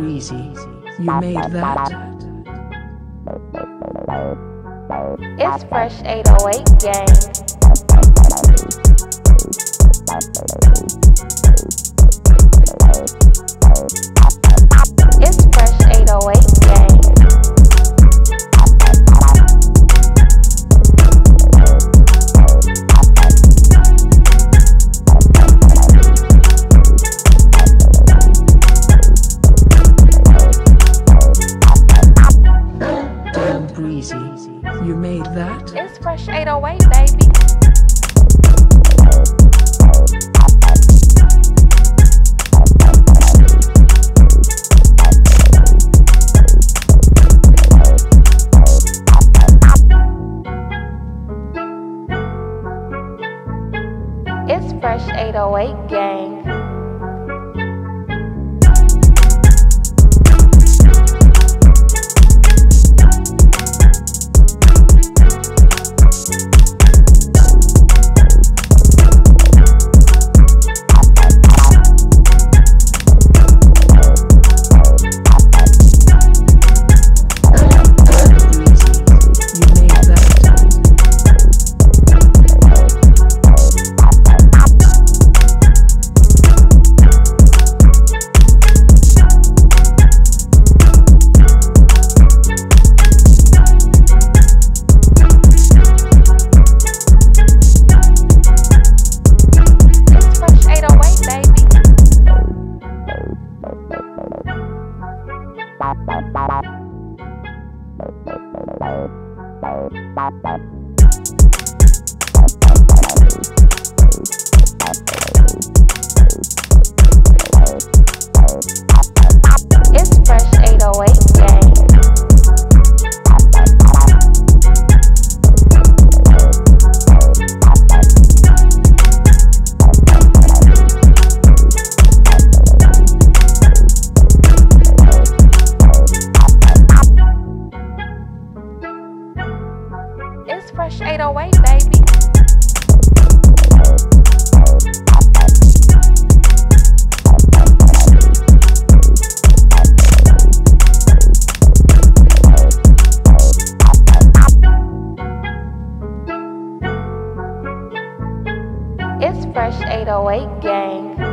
breezy. You made that. It's Fresh 808 gang. It's Fresh 808, baby. It's Fresh 808 Gang. Thank you. Fresh 808 Gang.